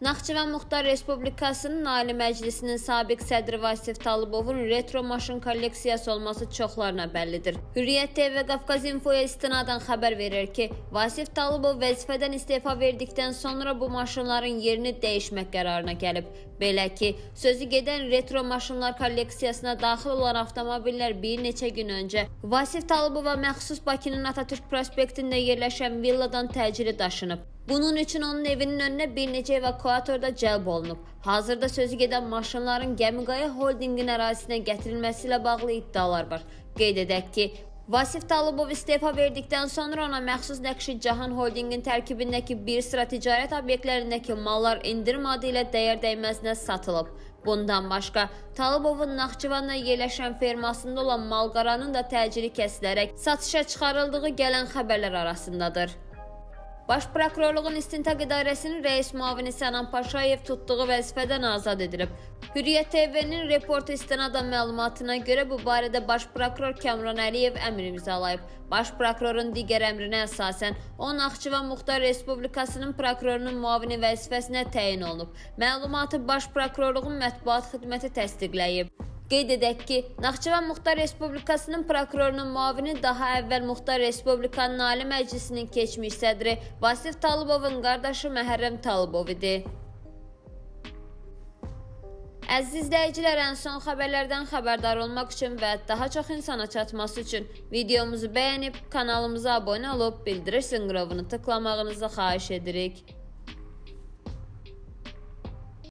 Naxçıvan Muxtar Respublikasının Ali Məclisinin sabiq sədri Vasif Talıbovun retro maşın kolleksiyası olması çoxlarına bəllidir. Hürriyyət TV Qafqaz Infoya istinadən xəbər verir ki, Vasif Talıbov vəzifədən istefa verdikdən sonra bu maşınların yerini dəyişmək qərarına gəlib. Belə ki, sözü gedən retro maşınlar kolleksiyasına daxil olan avtomobillər bir neçə gün öncə Vasif Talıbova məxsus Bakının Atatürk prospektində yerləşən villadan təcili daşınıb. Bunun üçün onun evinin önünə bir neçə evakuator da cəlb olunub. Hazırda sözü gedən maşınların Gəmiqaya Holdingin ərazisinə gətirilməsi ilə bağlı iddialar var. Qeyd edək ki, Vasif Talıbov istefa verdikdən sonra ona məxsus Nəqşi Cahan Holdingin tərkibindəki bir sıra ticarət obyektlərindəki mallar indirim adı ilə dəyər dəyməzinə satılıb. Bundan başqa, Talıbovun Naxçıvanda yerləşən fermasında olan malqaranın da təcili kəsilərək satışa çıxarıldığı gələn xəbərlər arasındadır. Baş prokurorluğun İstintaq İdarəsinin rəis müavini Sənan Paşayev tutduğu vəzifədən azad edilib. Hürriyyət TV-nin reportu istinadən məlumatına görə bu barədə baş prokuror Kəmran Əliyev əmr imzalayıb. Baş prokurorun digər əmrinə əsasən o Naxçıvan Muxtar Respublikasının prokurorunun müavini vəzifəsinə təyin olunub. Məlumatı baş prokurorluğun mətbuat xidməti təsdiqləyib. Qeyd edək ki, Naxçıvan Muxtar Respublikasının prokurorunun müavini daha əvvəl Muxtar Respublikanın Ali Məclisinin keçmiş sədri Vasif Talıbovun qardaşı Məhərrəm Talıbov idi. Əziz izləyicilər, ən son xəbərlərdən xəbərdar olmaq üçün və daha çox insana çatması üçün videomuzu bəyənib kanalımıza abunə olub bildirim zəngrovunu tıklamağınızı xahiş edirik.